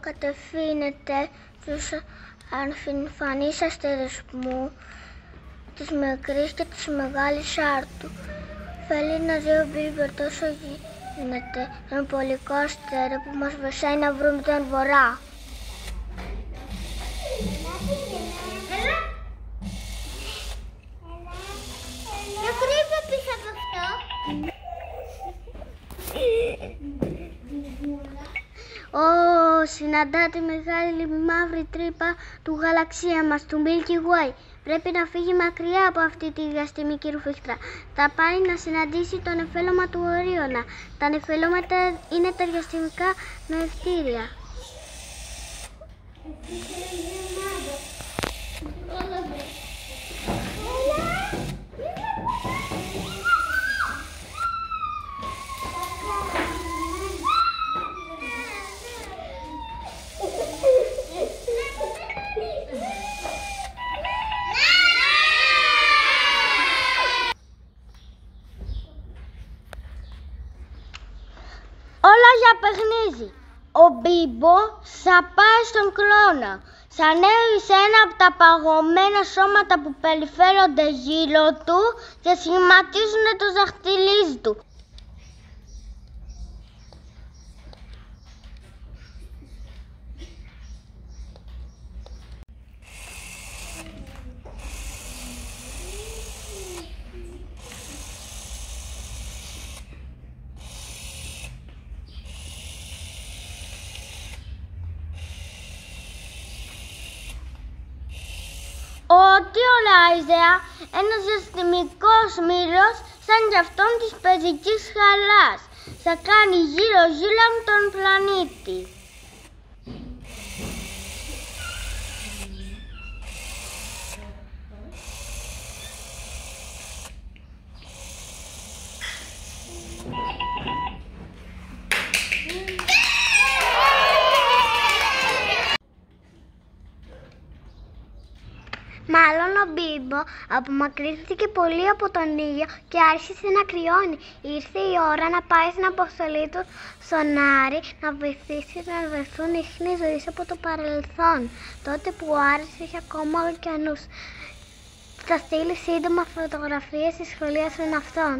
κατευθύνεται στους ανφανείς αστερισμού της μικρής και της μεγάλης άρτου. Θέλει να ζει ο Μπίλμπερ τόσο γίνεται ένα πολικό αστέρι που μας βοηθάει να βρούμε τον βορρά. Να κρύβω πίσω συναντά τη μεγάλη μαύρη τρύπα του γαλαξία μας, του Milky Way. Πρέπει να φύγει μακριά από αυτή τη διαστημική ρουφιχτρά. Θα πάει να συναντήσει τον εφέλωμα του Ορίωνα. Τα νεφελώματα είναι τα διαστημικά νοευτήρια. Όλα για παιχνίδι. Ο Μπίμπο θα πάει στον κλώνα. Θα ανέβει σε ένα από τα παγωμένα σώματα που περιφέρονται γύρω του και σχηματίζουν το δαχτυλίδι του. Ο Τιολάιζεα, ένας διαστημικός μύρος σαν κι αυτόν της παιδικής χαλάς, θα κάνει γύρω-γύρω τον πλανήτη. Ο Μπίμπο απομακρύνθηκε πολύ από τον ήλιο και άρχισε να κρυώνει. Ήρθε η ώρα να πάει στην αποστολή του στον Άρη να βοηθήσει να βρεθούν ίχνη ζωής από το παρελθόν. Τότε που ο Άρης είχε ακόμα ωκεανούς. Θα στείλει σύντομα φωτογραφίες στη σχολεία των αυτών.